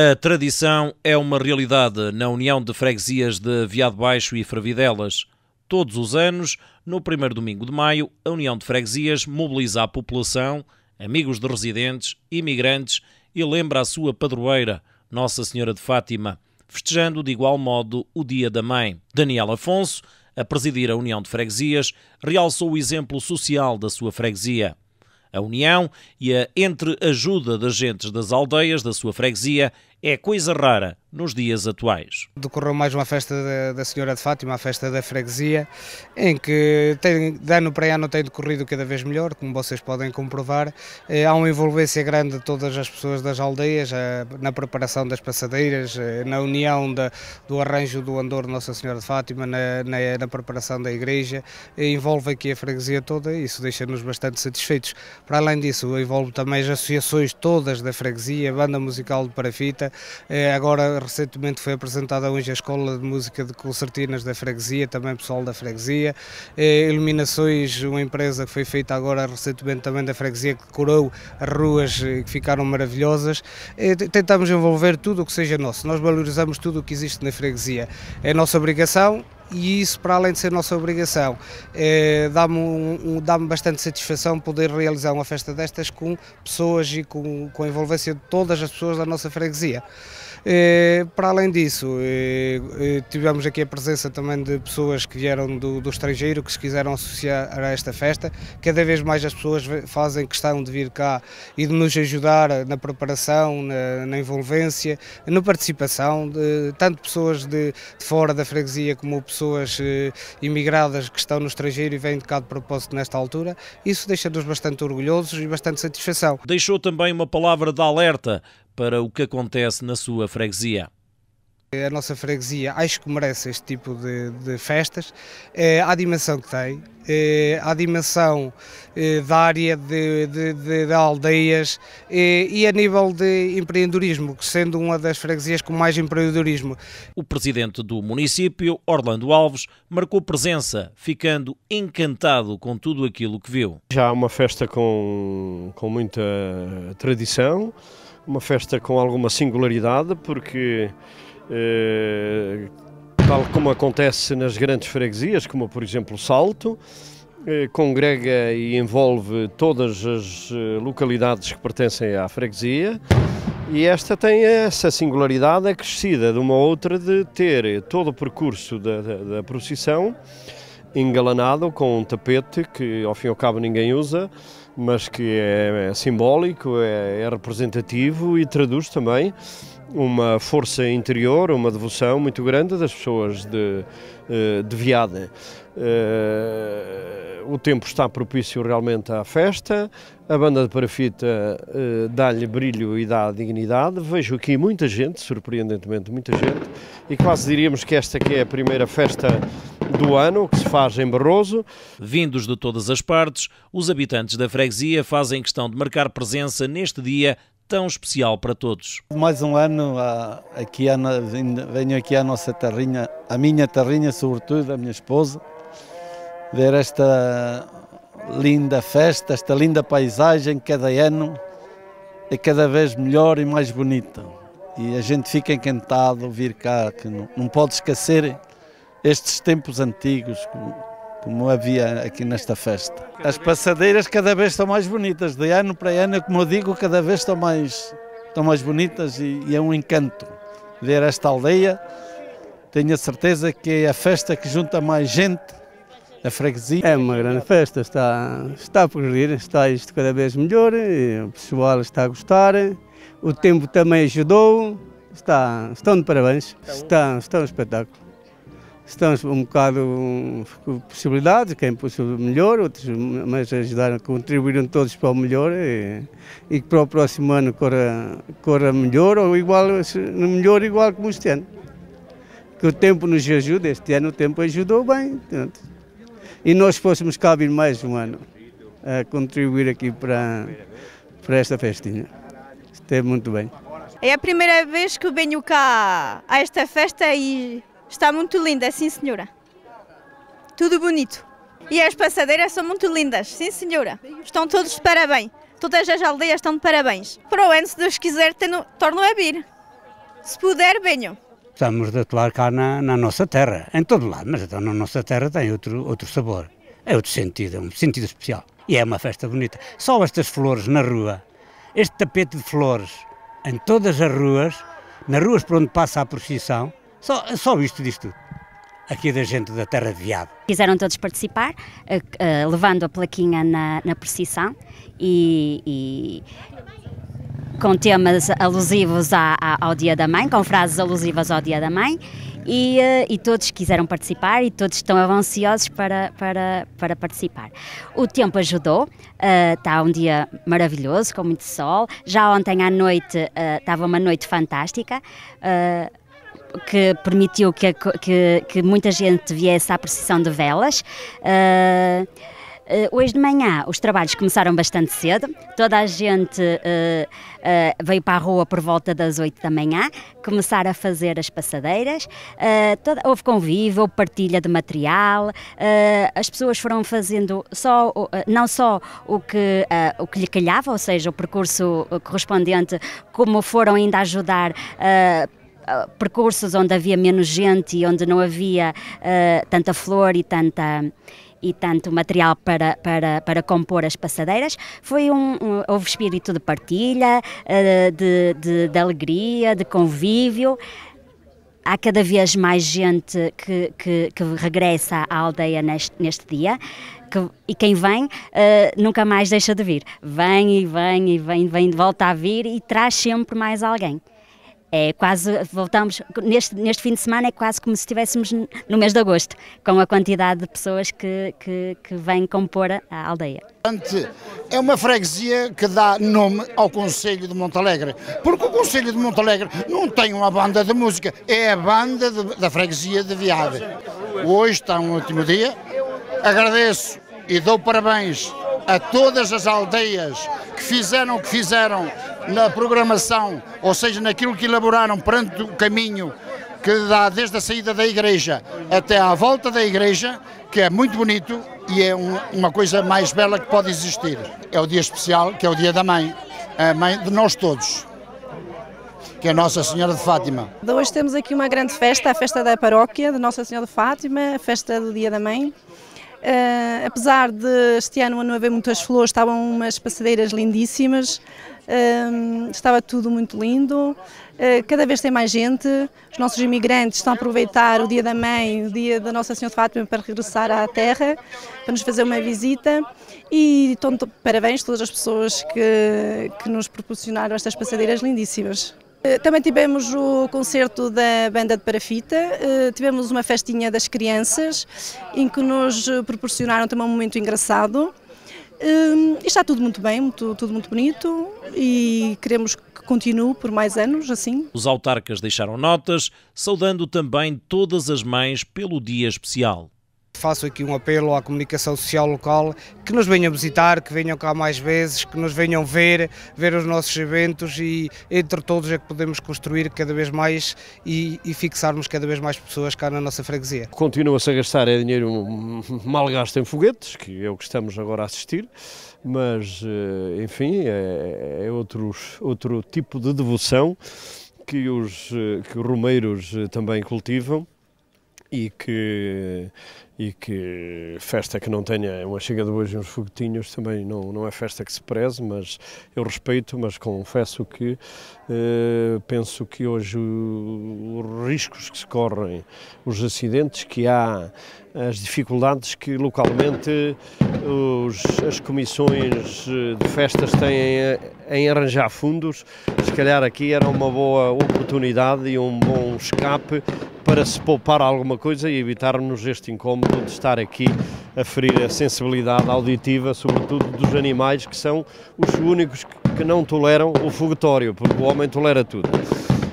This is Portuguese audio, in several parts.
A tradição é uma realidade na União de Freguesias de Viado Baixo e Fravidelas. Todos os anos, no primeiro domingo de maio, a União de Freguesias mobiliza a população, amigos de residentes, imigrantes e lembra a sua padroeira, Nossa Senhora de Fátima, festejando de igual modo o Dia da Mãe. Daniel Afonso, a presidir a União de Freguesias, realçou o exemplo social da sua freguesia. A união e a entreajuda das gentes das aldeias da sua freguesia é coisa rara nos dias atuais. Decorreu mais uma festa da, Senhora de Fátima, a festa da freguesia, em que tem, de ano para ano tem decorrido cada vez melhor, como vocês podem comprovar. Eh, há uma envolvência grande de todas as pessoas das aldeias eh, na preparação das passadeiras, eh, na união do arranjo do andor Nossa Senhora de Fátima, na, na, na preparação da igreja, envolve aqui a freguesia toda e isso deixa-nos bastante satisfeitos. Para além disso, envolve também as associações todas da freguesia, banda musical de parafita, agora recentemente foi apresentada hoje a Escola de Música de Concertinas da Freguesia, também pessoal da Freguesia. Eh, iluminações, uma empresa que foi feita agora recentemente também da Freguesia, que decorou as ruas eh, que ficaram maravilhosas. Eh, tentamos envolver tudo o que seja nosso, nós valorizamos tudo o que existe na Freguesia. É nossa obrigação e isso, para além de ser nossa obrigação, eh, dá-me um, dá bastante satisfação poder realizar uma festa destas com pessoas e com, com a envolvência de todas as pessoas da nossa freguesia. Eh, para além disso, eh, eh, tivemos aqui a presença também de pessoas que vieram do, do, estrangeiro, que se quiseram associar a esta festa. Cada vez mais as pessoas fazem questão de vir cá e de nos ajudar na preparação, na, na envolvência, na participação, de, tanto pessoas de, de, fora da freguesia como pessoas imigradas que estão no estrangeiro e vêm de cá de propósito nesta altura. Isso deixa-nos bastante orgulhosos e bastante satisfação. Deixou também uma palavra de alerta para o que acontece na sua freguesia. A nossa freguesia acho que merece este tipo de, de festas, é, a dimensão que tem, é, a dimensão é, da área de, de, de, de aldeias é, e a nível de empreendedorismo, sendo uma das freguesias com mais empreendedorismo. O presidente do município, Orlando Alves, marcou presença, ficando encantado com tudo aquilo que viu. Já há uma festa com, com muita tradição, uma festa com alguma singularidade, porque, eh, tal como acontece nas grandes freguesias, como por exemplo Salto, eh, congrega e envolve todas as eh, localidades que pertencem à freguesia. E esta tem essa singularidade acrescida de uma outra de ter todo o percurso da, da, da procissão engalanado com um tapete que ao fim e ao cabo ninguém usa, mas que é, é simbólico, é, é, representativo e traduz também uma força interior, uma devoção muito grande das pessoas de, eh, de Viada. Uh, o tempo está propício realmente à festa, a banda de parafita uh, dá-lhe brilho e dá dignidade. Vejo aqui muita gente, surpreendentemente muita gente, e quase diríamos que esta aqui é a primeira festa do ano que se faz em Barroso. Vindos de todas as partes, os habitantes da freguesia fazem questão de marcar presença neste dia tão especial para todos. Mais um ano aqui venho aqui à nossa terrinha, a minha terrinha sobretudo, a minha esposa, ver esta linda festa, esta linda paisagem, cada ano é cada vez melhor e mais bonita. E a gente fica encantado vir cá, que não, não pode esquecer estes tempos antigos, como, havia aqui nesta festa. As passadeiras cada vez estão mais bonitas, de ano para ano, como eu digo, cada vez estão mais, estão mais bonitas e, e é um encanto ver esta aldeia. Tenho a certeza que é a festa que junta mais gente a freguesia. É uma grande festa, está, está a progredir, está isto cada vez melhor, o pessoal está a gostar, o tempo também ajudou, está, estão de parabéns, está, está um espetáculo. Estamos um bocado com possibilidades, quem possível melhor, outros mas ajudaram, contribuíram todos para o melhor e, e que para o próximo ano corra, corra melhor ou igual, melhor igual como este ano. Que o tempo nos ajuda, este ano o tempo ajudou bem. Portanto e nós fôssemos cá vir mais um ano a contribuir aqui para, para esta festinha. Esteve muito bem. É a primeira vez que venho cá a esta festa e está muito linda, sim senhora. Tudo bonito. E as passadeiras são muito lindas, sim senhora. Estão todos de parabéns. Todas as aldeias estão de parabéns. Para o ano, se Deus quiser, torno a vir. Se puder, venham. Estamos de atuar cá na, na nossa terra, em todo lado, mas então na nossa terra tem outro, outro sabor, é outro sentido, é um sentido especial. E é uma festa bonita. Só estas flores na rua, este tapete de flores em todas as ruas, nas ruas por onde passa a procissão, só, só isto diz tudo. Aqui da gente da terra de Viado. Quiseram todos participar, eh, eh, levando a plaquinha na, na procissão e, e com temas alusivos à, à, ao Dia da Mãe, com frases alusivas ao Dia da Mãe, e, uh, e, todos quiseram participar e todos estão ansiosos para, para, para participar. O tempo ajudou, uh, está um dia maravilhoso, com muito sol. Já ontem à noite uh, estava uma noite fantástica que permitiu que, que, que, muita gente viesse à procissão de velas. Uh, uh, hoje de manhã os trabalhos começaram bastante cedo, toda a gente uh, veio para a rua por volta das 8 da manhã, começaram a fazer as passadeiras, toda, houve convívio, partilha de material, as pessoas foram fazendo só, não só o que, o que lhe calhava, ou seja, o percurso correspondente, como foram ainda ajudar percursos onde havia menos gente e onde não havia uh, tanta flor e tanta e tanto material para, para, para compor as passadeiras. Foi um, um houve espírito de partilha, uh, de, de, de, alegria, de convívio. Há cada vez mais gente que, que, que regressa à aldeia neste, neste dia. Que, e quem vem uh, nunca mais deixa de vir. Vem e vem e vem, vem, volta a vir e traz sempre mais alguém. É quase, voltamos, neste, neste fim de semana é quase como se estivéssemos no mês de agosto, com a quantidade de pessoas que, que, que vêm compor a aldeia. É uma freguesia que dá nome ao Conselho de Montalegre, porque o Conselho de Montalegre não tem uma banda de música, é a banda de, da freguesia de Viade. Hoje está um último dia, agradeço e dou parabéns a todas as aldeias que fizeram o que fizeram na programação, ou seja, naquilo que elaboraram perante o caminho que dá desde a saída da igreja até à volta da igreja, que é muito bonito e é um, uma coisa mais bela que pode existir. É o dia especial, que é o dia da mãe, a mãe de nós todos, que é Nossa Senhora de Fátima. Hoje temos aqui uma grande festa, a festa da paróquia de Nossa Senhora de Fátima, a festa do dia da mãe. Uh, apesar de este ano não haver muitas flores, estavam umas passadeiras lindíssimas, uh, estava tudo muito lindo. Uh, cada vez tem mais gente, os nossos imigrantes estão a aproveitar o Dia da Mãe, o Dia da Nossa Senhora de Fátima para regressar à terra, para nos fazer uma visita e então, parabéns a todas as pessoas que, que nos proporcionaram estas passadeiras lindíssimas. Eh, também tivemos o concerto da banda de parafita, eh, tivemos uma festinha das crianças, em que nos proporcionaram também um momento engraçado. Eh, e está tudo muito bem, muito, tudo muito bonito e queremos que continue por mais anos assim. Os autarcas deixaram notas, saudando também todas as mães pelo dia especial. Faço aqui um apelo à comunicação social local que nos venham visitar, que venham cá mais vezes, que nos venham ver, ver os nossos eventos e entre todos é que podemos construir cada vez mais e, e fixarmos cada vez mais pessoas cá na nossa freguesia. Continua-se a gastar é dinheiro mal gasto em foguetes, que é o que estamos agora a assistir, mas eh, enfim, é, é outros, outro tipo de devoção que os, eh, que os romeiros eh, também cultivam e que e que festa que não tenha uma chega de hoje e uns foguetinhos também não, não é festa que se preze, mas eu respeito, mas confesso que eh, penso que hoje os riscos que se correm, os acidentes que há, as dificuldades que localmente os, as comissões de festas têm em arranjar fundos, se calhar aqui era uma boa oportunidade e um bom escape para se poupar alguma coisa e evitarmos este incómodo de estar aqui a ferir a sensibilidade auditiva, sobretudo dos animais, que são os únicos que não toleram o foguetório, porque o homem tolera tudo.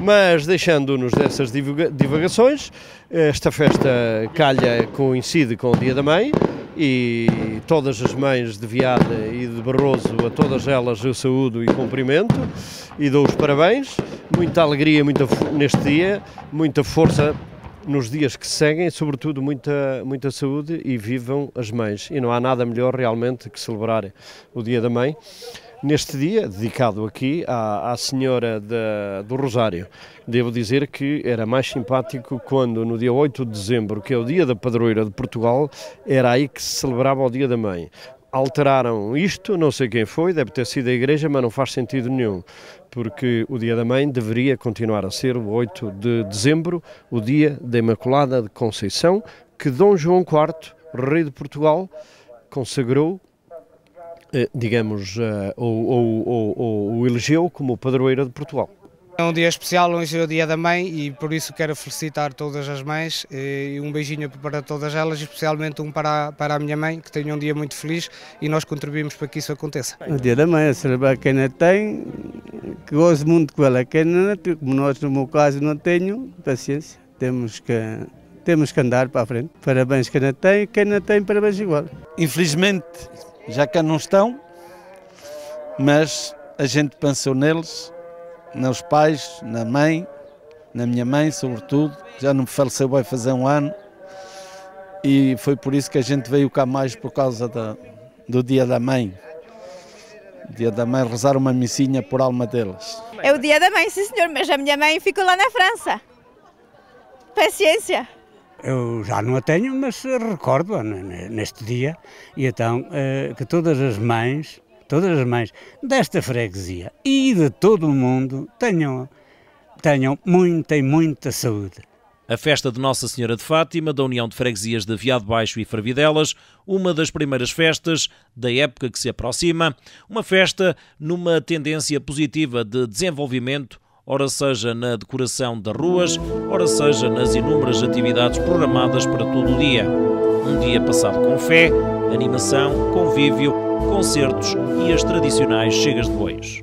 Mas deixando-nos dessas divagações, esta festa calha coincide com o Dia da Mãe e todas as mães de Viada e de Barroso, a todas elas eu saúdo e cumprimento e dou os parabéns. Muita alegria muita, neste dia, muita força nos dias que seguem, sobretudo muita, muita saúde e vivam as mães. E não há nada melhor realmente que celebrar o Dia da Mãe neste dia, dedicado aqui à, à Senhora do Rosário. Devo dizer que era mais simpático quando, no dia 8 de dezembro, que é o dia da padroeira de Portugal, era aí que se celebrava o Dia da Mãe alteraram isto, não sei quem foi, deve ter sido a Igreja, mas não faz sentido nenhum, porque o Dia da Mãe deveria continuar a ser o 8 de dezembro, o Dia da Imaculada de Conceição, que Dom João IV, Rei de Portugal, consagrou, digamos, eh, ou, ou, ou, ou elegeu como padroeira de Portugal. É um dia especial, hoje é o dia da mãe e por isso quero felicitar todas as mães e um beijinho para todas elas, especialmente um para, para a minha mãe, que tenha um dia muito feliz e nós contribuímos para que isso aconteça. O dia da mãe, a celebrar quem não tem, que gosto muito com ela, quem não tem, como nós no meu caso não tenho, paciência, temos que, temos que andar para a frente. Parabéns quem não tem, quem não tem, parabéns igual. Infelizmente, já cá não estão, mas a gente pensou neles nos pais, na mãe, na minha mãe, sobretudo. Já não me faleceu, vai fazer um ano. E foi por isso que a gente veio cá mais por causa da, do Dia da Mãe. Dia da Mãe, rezar uma missinha por alma deles. É o Dia da Mãe, sim senhor, mas a minha mãe ficou lá na França. Paciência. Eu já não a tenho, mas recordo neste dia, e então eh, que todas as mães todas as mães desta freguesia e de todo o mundo tenham, tenham muita e muita saúde. A festa de Nossa Senhora de Fátima, da União de Freguesias de Viado Baixo e Fervidelas, uma das primeiras festas da época que se aproxima, uma festa numa tendência positiva de desenvolvimento, ora seja na decoração das ruas, ora seja nas inúmeras atividades programadas para todo o dia. Um dia passado com fé, animação, convívio, concertos e as tradicionais chegas de bois.